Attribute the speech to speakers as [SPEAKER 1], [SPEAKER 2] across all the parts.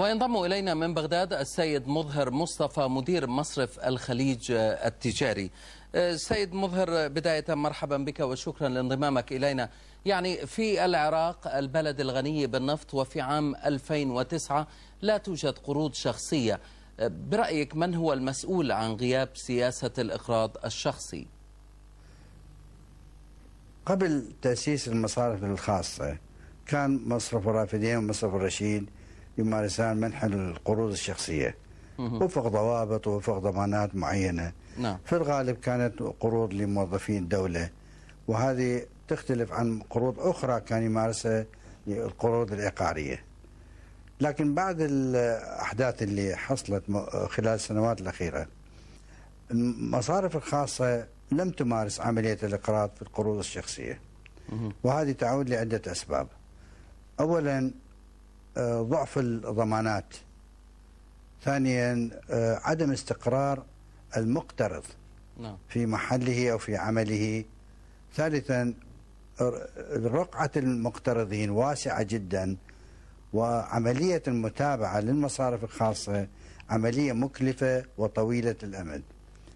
[SPEAKER 1] وينضم إلينا من بغداد السيد مظهر مصطفى مدير مصرف الخليج التجاري. سيد مظهر بداية مرحبا بك وشكرا لانضمامك إلينا. يعني في العراق البلد الغني بالنفط وفي عام 2009 لا توجد قروض شخصية. برأيك من هو المسؤول عن غياب سياسة الإقراض الشخصي؟
[SPEAKER 2] قبل تأسيس المصارف الخاصة كان مصرف الرافدين ومصرف الرشيد يمارسان منح القروض الشخصية. وفق ضوابط وفق ضمانات معينة.
[SPEAKER 1] نعم.
[SPEAKER 2] في الغالب كانت قروض لموظفين الدولة وهذه تختلف عن قروض أخرى كان يمارسها القروض العقارية. لكن بعد الأحداث اللي حصلت خلال السنوات الأخيرة المصارف الخاصة لم تمارس عملية الإقراض في القروض الشخصية. وهذه تعود لعدة أسباب. أولا آه، ضعف الضمانات. ثانيا آه، عدم استقرار المقترض
[SPEAKER 1] نعم.
[SPEAKER 2] في محله أو في عمله. ثالثا رقعة المقترضين واسعة جدا وعملية المتابعة للمصارف الخاصة عملية مكلفة وطويلة الأمد.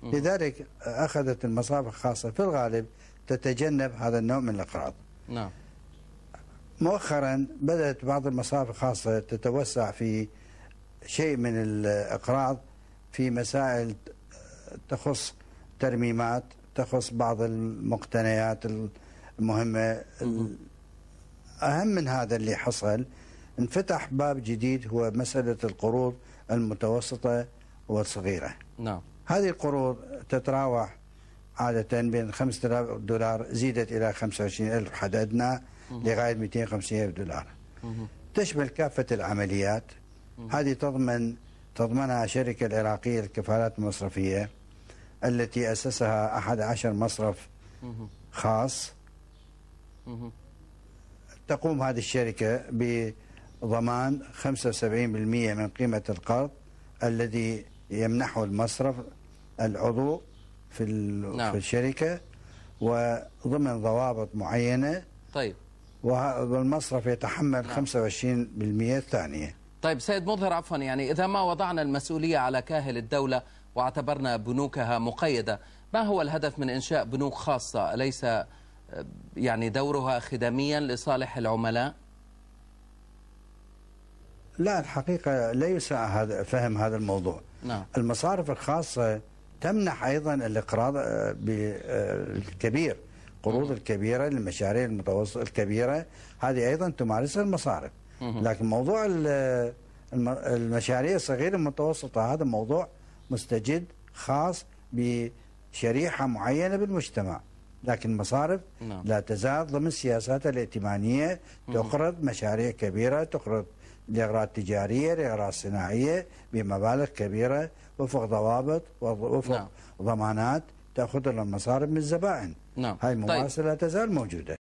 [SPEAKER 2] لذلك أخذت المصارف الخاصة في الغالب تتجنب هذا النوع من الإقراض.
[SPEAKER 1] نعم.
[SPEAKER 2] مؤخرا بدأت بعض المصارف الخاصة تتوسع في شيء من الإقراض في مسائل تخص ترميمات تخص بعض المقتنيات المهمة. أهم من هذا اللي حصل انفتح باب جديد هو مسألة القروض المتوسطة والصغيرة.
[SPEAKER 1] نعم.
[SPEAKER 2] هذه القروض تتراوح عادة بين 5000 دولار زيدت إلى 25000 حد أدنى لغاية 250 ألف دولار. تشمل كافة العمليات. هذه تضمن تضمنها شركة العراقية للكفالات المصرفية التي أسسها أحد عشر مصرف خاص. تقوم هذه الشركة بضمان 75% من قيمة القرض الذي يمنحه المصرف العضو في,
[SPEAKER 1] نعم.
[SPEAKER 2] في الشركة وضمن ضوابط معينة
[SPEAKER 1] طيب
[SPEAKER 2] والمصرف يتحمل نعم. 25% الثانية
[SPEAKER 1] طيب سيد مظهر عفوا يعني إذا ما وضعنا المسؤولية على كاهل الدولة واعتبرنا بنوكها مقيدة ما هو الهدف من إنشاء بنوك خاصة أليس يعني دورها خدميا لصالح العملاء
[SPEAKER 2] لا الحقيقة لا يسع هذا فهم هذا الموضوع
[SPEAKER 1] نعم.
[SPEAKER 2] المصارف الخاصة تمنح أيضا الإقراض الكبير قروض الكبيرة للمشاريع المتوسطة الكبيرة هذه أيضا تمارسها المصارف. لكن موضوع المشاريع الصغيرة المتوسطة هذا موضوع مستجد خاص بشريحة معينة بالمجتمع. لكن المصارف
[SPEAKER 1] نعم.
[SPEAKER 2] لا تزال ضمن سياساتها الائتمانية تقرض مشاريع كبيرة تقرض لأغراض تجارية لأغراض صناعية بمبالغ كبيرة وفق ضوابط وفق
[SPEAKER 1] نعم.
[SPEAKER 2] ضمانات تأخذ المصارف من الزبائن
[SPEAKER 1] نعم
[SPEAKER 2] هاي الممارسة طيب. لا تزال موجودة